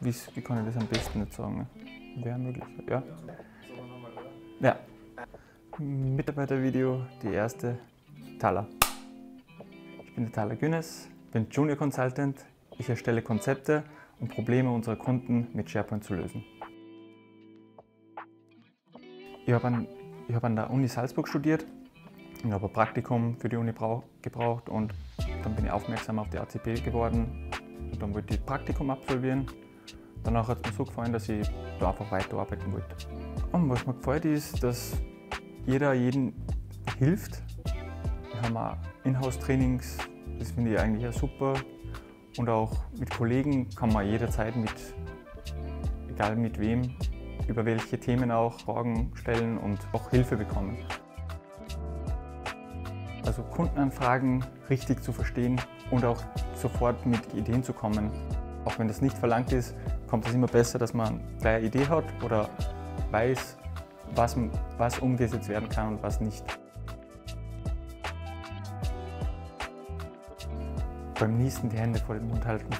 wie's- wie kann ich das am besten nicht sagen? Wäre möglich, ja. Ja. Mitarbeitervideo, die erste, Thaler. Ich bin der Thaler Günes, bin Junior Consultant. Ich erstelle Konzepte, um Probleme unserer Kunden mit SharePoint zu lösen. Ich habe an, hab an der Uni Salzburg studiert ich habe ein Praktikum für die Uni brauch, gebraucht und dann bin ich aufmerksam auf die ACP geworden und dann wollte ich Praktikum absolvieren. Danach hat es mir so gefallen, dass ich da einfach weiterarbeiten wollte. Und was mir gefällt ist, dass jeder jeden hilft. Wir haben auch Inhouse-Trainings, das finde ich eigentlich auch super. Und auch mit Kollegen kann man jederzeit mit, egal mit wem, über welche Themen auch Fragen stellen und auch Hilfe bekommen. Also Kundenanfragen richtig zu verstehen und auch sofort mit Ideen zu kommen. Auch wenn das nicht verlangt ist, kommt es immer besser, dass man gleich eine Idee hat oder weiß, was, was umgesetzt werden kann und was nicht. Beim Niesen die Hände vor den Mund halten.